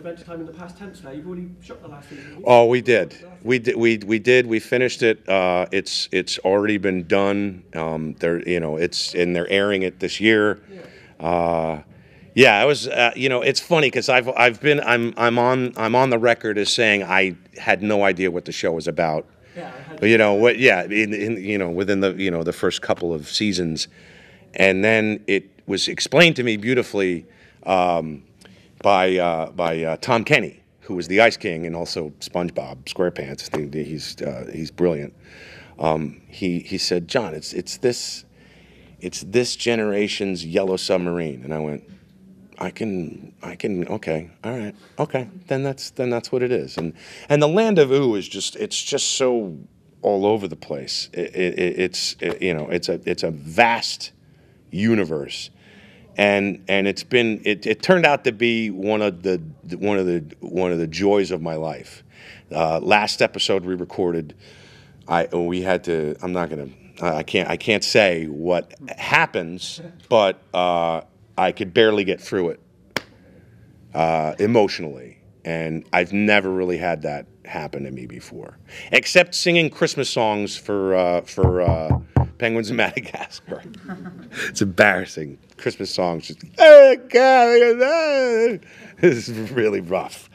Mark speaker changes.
Speaker 1: Adventure Time in the past tense there. You've already shot the last season.
Speaker 2: Oh, we did. We did. We we did. We finished it. Uh, it's it's already been done. Um, they're you know it's and they're airing it this year. Uh, yeah, I was. Uh, you know, it's funny because I've I've been I'm I'm on I'm on the record as saying I had no idea what the show was about.
Speaker 1: Yeah,
Speaker 2: you know what? Yeah, in, in you know within the you know the first couple of seasons, and then it was explained to me beautifully um, by uh, by uh, Tom Kenny, who was the Ice King and also SpongeBob SquarePants. He's uh, he's brilliant. Um, he he said, John, it's it's this it's this generation's Yellow Submarine, and I went. I can, I can. Okay, all right, okay. Then that's then that's what it is. And and the land of Ooo is just it's just so all over the place. It, it, it's it, you know it's a it's a vast universe, and and it's been it, it turned out to be one of the one of the one of the joys of my life. Uh, last episode we recorded, I we had to. I'm not gonna. I can't. I can't say what happens, but uh, I could barely get through it uh, emotionally, and I've never really had that happen to me before, except singing Christmas songs for uh, for uh, penguins in Madagascar. it's embarrassing. Christmas songs, just oh God, this is really rough.